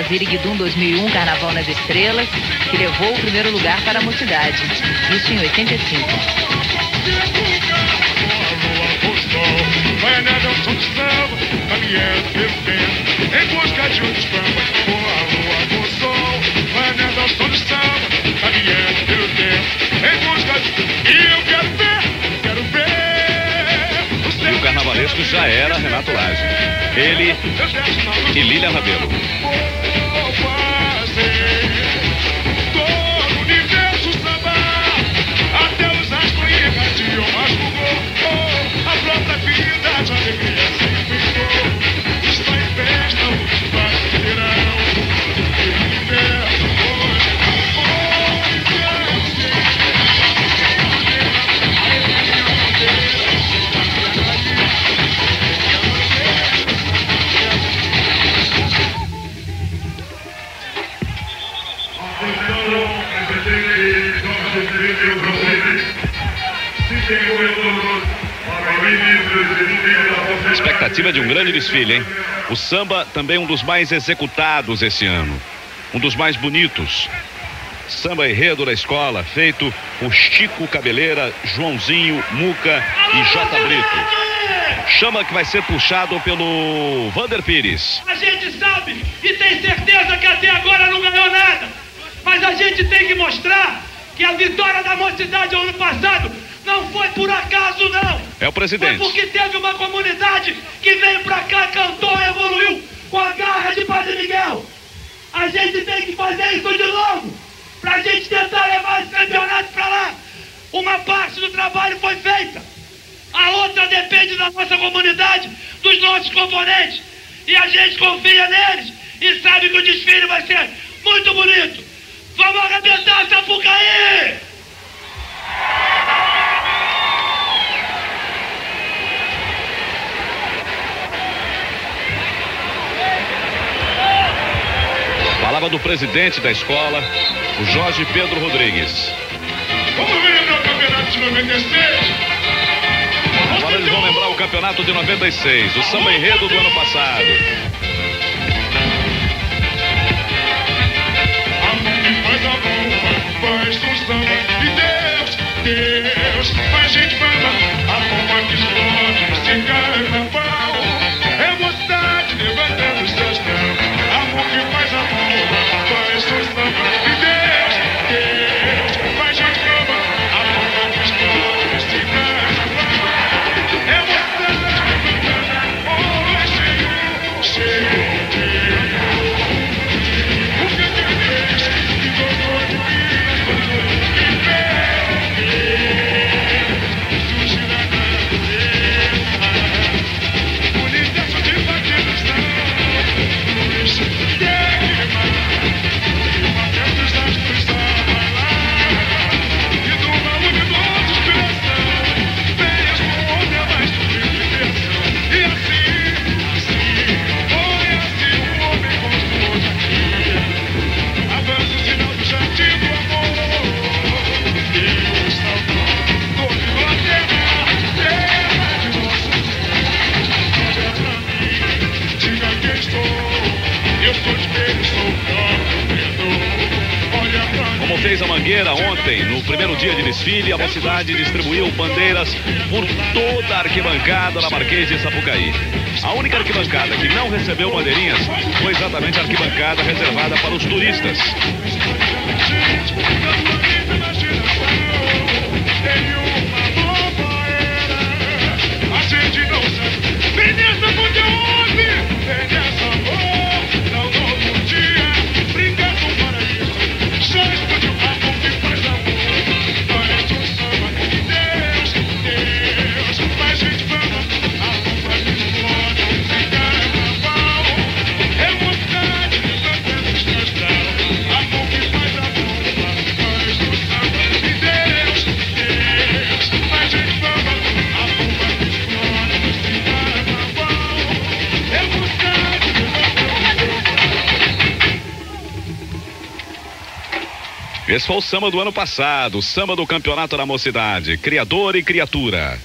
samba Ziriguidum 2001 Carnaval nas Estrelas, que levou o primeiro lugar para a mocidade. Isso em 85. Vai na dança do samba, caminhando pelo tempo, em busca de um descamba, com a lua com sol. Vai na dança do samba, caminhando pelo tempo, em busca de... E o carnavalesco já era Renato Lage. Ele e Lília Rabelo. Expectativa de um grande desfile, hein? O samba também um dos mais executados esse ano. Um dos mais bonitos. Samba enredo da escola, feito por Chico Cabeleira, Joãozinho, Muca e J. Brito. Chama que vai ser puxado pelo Vander Pires. A gente sabe e tem certeza que até agora não ganhou nada. Mas a gente tem que mostrar que a vitória da mocidade ano passado não foi por acaso, não. É o presidente. Foi porque teve uma comunidade que veio pra cá, cantou e evoluiu com a garra de Padre Miguel. A gente tem que fazer isso de novo, pra gente tentar levar esse campeonato pra lá. Uma parte do trabalho foi feita. A outra depende da nossa comunidade, dos nossos componentes. E a gente confia neles e sabe que o desfile vai ser muito bonito. Vamos arrebentar Sapucaí! Palavra do presidente da escola, o Jorge Pedro Rodrigues. Vamos lembrar o campeonato de 96. Agora eles vão lembrar o campeonato de 96, o samba enredo do ano passado. Faz o samba e Deus, Deus, faz gente fama, a bomba que explode, Mangueira ontem, no primeiro dia de desfile, a mocidade distribuiu bandeiras por toda a arquibancada na Marquês de Sapucaí. A única arquibancada que não recebeu bandeirinhas foi exatamente a arquibancada reservada para os turistas. Esse foi o samba do ano passado, o samba do Campeonato da Mocidade, Criador e Criatura.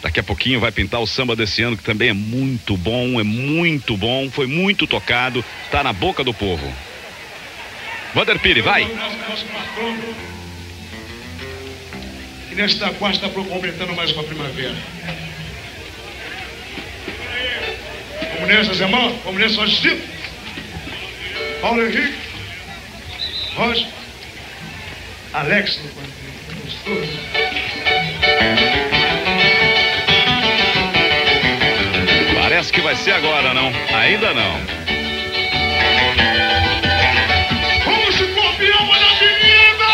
Daqui a pouquinho vai pintar o samba desse ano, que também é muito bom, é muito bom, foi muito tocado, tá na boca do povo. Vander Pires, vai! E nesta quarta completando mais uma primavera. Vamos nessa, Zé Mão? Vamos nessa, Roger Paulo Henrique, Roger, Alex, Parece que vai ser agora, não? Ainda não. Vamos de campeão na avenida!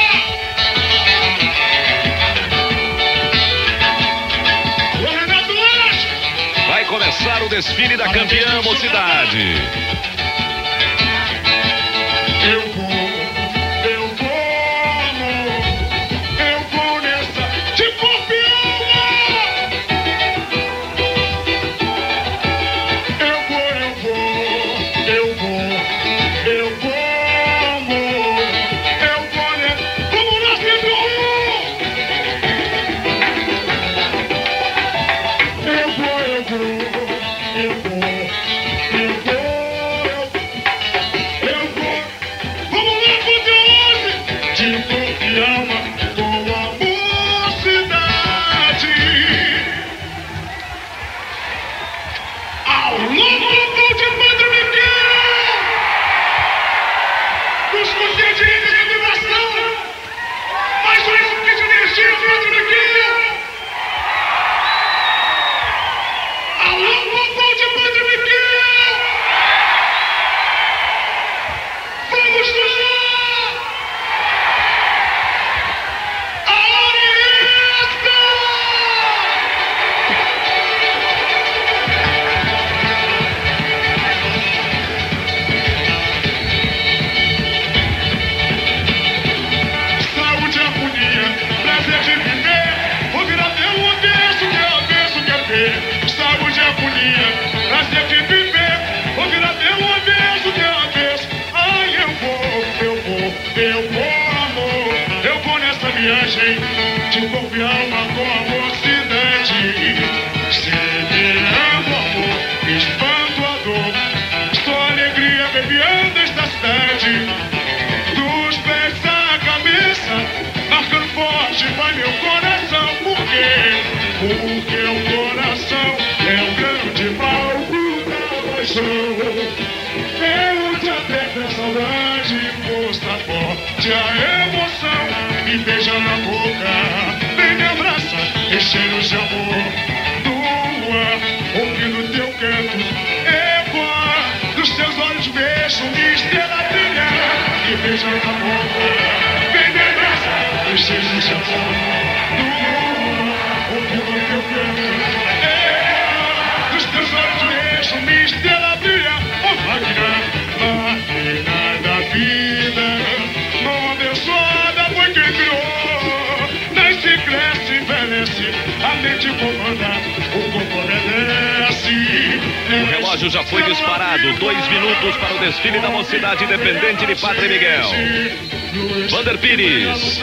O Renato Elas! Vai começar o desfile da campeã mocidade. Meu coração. Por quê? Porque o coração é o grande palco da paixão. É onde aperta a saudade, mostra forte a emoção. Me beija na boca, vem me abraça, enchendo de amor. Tua, ouvindo teu canto, ecoa dos teus olhos vejo estrela brilhar. Me beija na boca, estrela brilhar. Oh, máquina, máquina da vida, foi quem criou. Nasce, cresce, envelhece, a mente o. O relógio já foi disparado. Dois minutos para o desfile da mocidade independente de Padre Miguel. Vander Pires.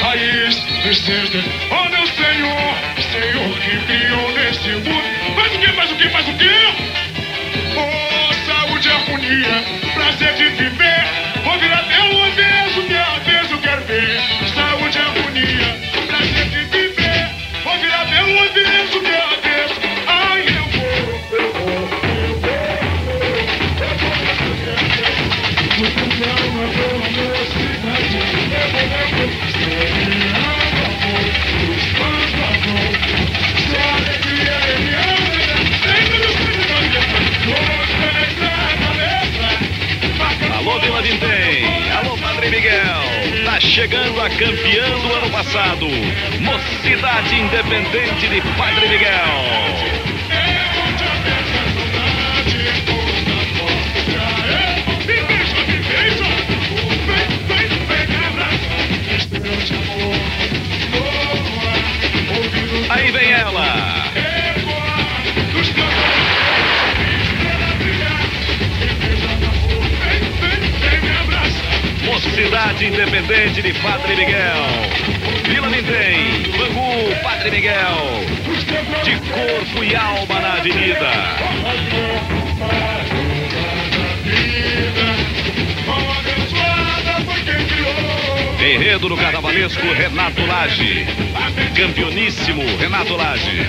Raiz, princesa, oh meu Senhor, Senhor que criou nesse mundo. Faz o que, faz o que, faz o que? Oh, saúde harmonia, prazer de viver. Ouvir até o avesso, chegando a campeã do ano passado. Mocidade Independente de Padre Miguel. Mocidade Independente de Padre Miguel. Vila Vintém, Bangu, Padre Miguel. de corpo e alma na avenida. Enredo do carnavalesco Renato Lage. Campeoníssimo Renato Lage.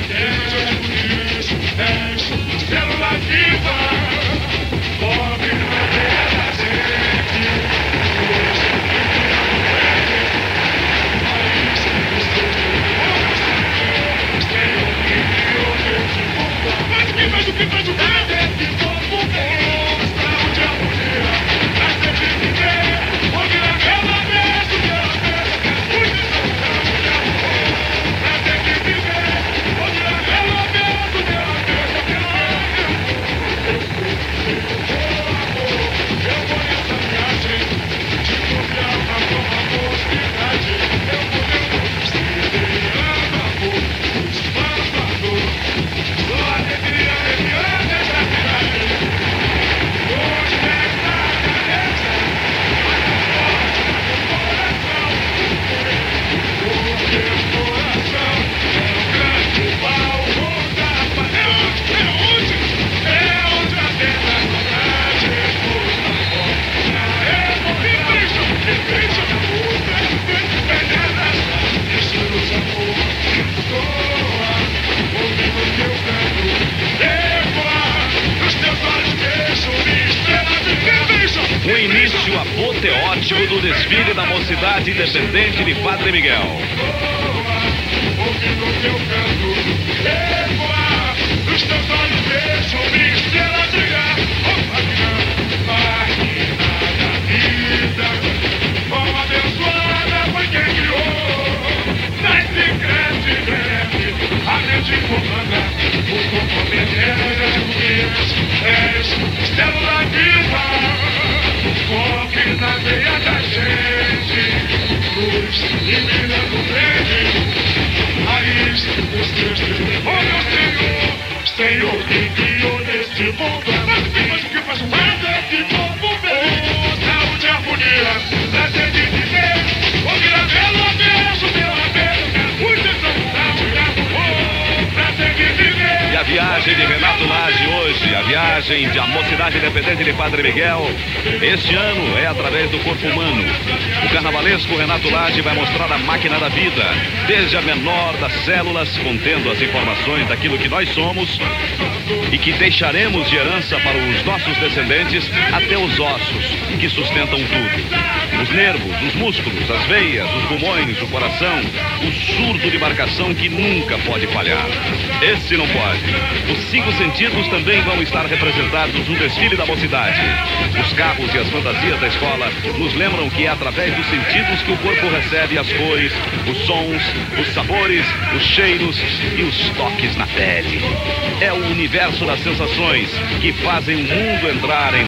O início apoteótico do desfile da Mocidade Independente de Padre Miguel. ouvindo prazer de viver. Ouvir a bela beijo, meu apelo. Muita saúde e harmonia, prazer de viver. E a viagem de hoje, a Mocidade Independente de Padre Miguel, este ano é através do corpo humano. O carnavalesco Renato Lage vai mostrar a máquina da vida, desde a menor das células, contendo as informações daquilo que nós somos e que deixaremos de herança para os nossos descendentes, até os ossos que sustentam tudo. Os nervos, os músculos, as veias, os pulmões, o coração, o surdo de marcação que nunca pode falhar. Esse não pode. Os cinco sentidos também vão estar representados no desfile da mocidade. Os carros e as fantasias da escola nos lembram que é através dos sentidos que o corpo recebe as cores, os sons, os sabores, os cheiros e os toques na pele. É o universo das sensações que fazem o mundo entrar em